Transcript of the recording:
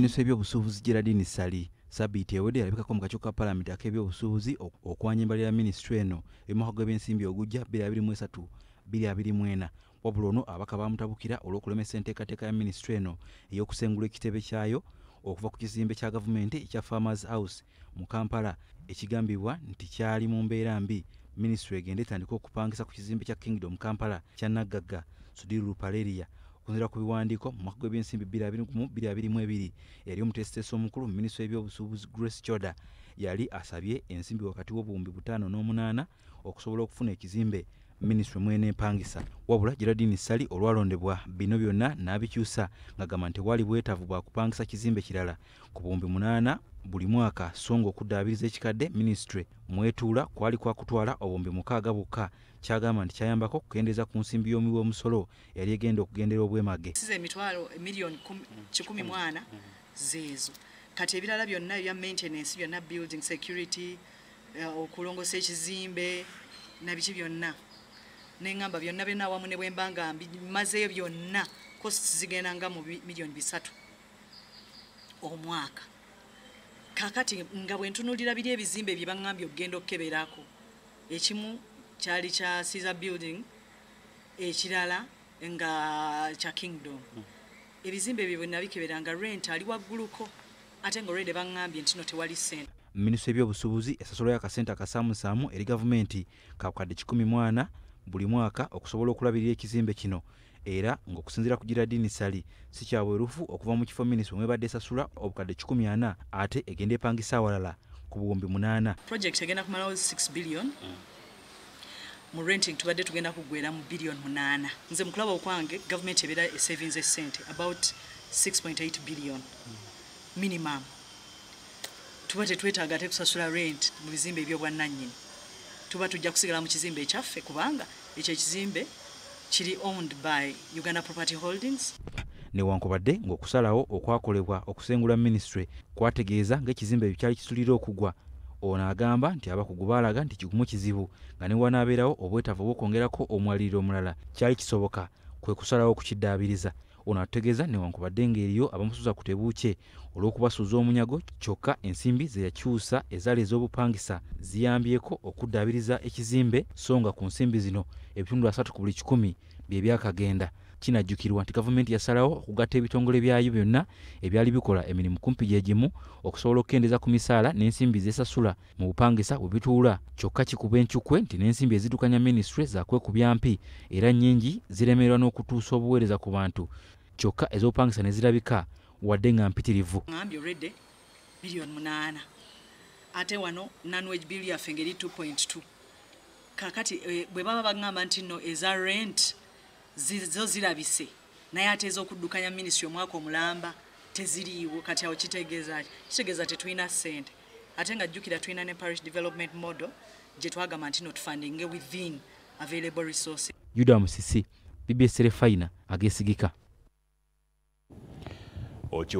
minisitule y'ebyobusuubuzi geraldine sali sabiiti ewedde yalabikako mu kakiiko ka paalamenti ak'ebyobusuubuzi okwanya embalira ya minisitule eno emwaka gw'ebyensimbi ogujja 2023 2024 wabula ono abaka bamutabukira olw'okulemesa enteekateeka ya minisitule eno ey'okusengula ekitebe kyayo okuva ku kizimbe kya gavumenti ekya farmers house mu kampala ekigambibwa nti kyali mu mbeera mbi. Minisitule egenda etandika okupangisa ku kizimbe kya kingdom kampala kya naggagga sudiru paleria okunzira ku biwandiiko mu mwaka gw'ebyensimbi 2022 yali omutesitesi omukulu mu minisitule y'ebyobusuubuzi grace choda yali asabye ensimbi wakati w'obuwumbi butaano n'omunaana okusobola okufuna ekizimbe minisitule mwenempangisa wabula geraldine sali olwalondebwa bino byonna n'abikyusa ng'agamba nti tewali bwetaavu bwa kupangisa kizimbe kirala. Ku buwumbi munaana buli mwaka so nga okuddaabiriza ekikadde minisitule mwetuula kwali kwakutwala obuwumbi mukaaga bwokka kyagamba nti kyayambako okukendeeza ku nsimbi y'omuwi w'omusolo yali egenda okugendera obwemage. Siza emitwalo miliyoni kikumi mwana zeezo. Kati ebirala byonna ebya maintenance byonna building security eh, okulongosa ekizimbe nabiki byonna neŋŋamba byonna byonna awamu ne bwemba nga mbimazeeyo byonna kosti zigenda nga mu miliyoni bisatu omwaka. Kakati nga bwe ntunulira biri ebizimbe bye baŋŋambye okugenda okukeberako ekimu kyali kya caesar building ekirala nga kya kingdom. Ebizimbe ebyo bwe nabikebera nga rent ali wagguluko ate nga olwedde baŋŋambye nti no tewali sente minisitule y'ebyobusuubuzi esasulayo akasente akasaamusaamu eri gavumenti kakadde 14 buli mwaka okusobola okulabirira ekizimbe kino era ng'okusinziira ku giradini sali si kyabwerufu okuva mu kifo minisitule mwebadde esasula obukadde 14 ate egenda epangisa awalala ku buwumbi 8 project egenda kumalawo 6 billion. Mu renting tubadde tugenda kuggwera mu billion munaana. Nze mukulaba okwange gavumenti ebeera esavings esente about 6.8 billion. Minimum. Tuba tetwetaaga ate kusasula rent mu bizimbe ebyobwannannyini tuba tujja kusigala mu kizimbe ekyaffe kubanga ekyo ekizimbe kiri owned by uganda property holdings. Newankubadde ng'okusalawo okwakolebwa okusengula minisitule kwategeeza ng'ekizimbe ekyo kyali kisulira okugwa. Ono agamba nti abakugu baalaga nti kigumu kizibu nga ne wanaabeerawo obwetaavu obw'okwongerako omwaliriro omulala. Kyali kisoboka kwe kusalawo okukiddaabiriza ono ategeeza newankubadde ng'eriyo abamusuza ku tebuukye. Olw'okubasuuza omunyago kyokka ensimbi ze yakyusa ezaali ez'obupangisa ziyambyeko okuddaabiriza ekizimbe so nga ku nsimbi zino ebitundu asatu ku buli kikumi bye byakagenda kinajjukirwa nti gavumenti yasalawo okugatta ebitongole byayo byonna ebyali bikola emirimu kumpi gye gimu okusobola okukendeeza ku misaala n'ensimbi zesasula mu bupangisa bwe bituula. Kyokka kikuba enkyukwe nti n'ensimbi ezidukanya minisitule zakwekubya mpi era nnyingi ziremererwa n'okutuusa obuweereza ku bantu. Kyokka ez'obupangisa ne zirabika wadde nga mpitirivu. Biliyoni munaana. Ate wano nanwage bill yaffe ngeri 2.2 kakati eh, bwe baba baŋŋamba nti no eza rent zo zirabise naye ate ez'okuddukanya minisitry omwaka omulamba teziriiwo. Kati awo kitegeeza ki? Kitegeeza tetulina ssente. Ate nga jjukira tulina ne parish development model gye twagamba nti no tufundinge within available resources. Yuda musisi bbs refina ageesigika Okiwa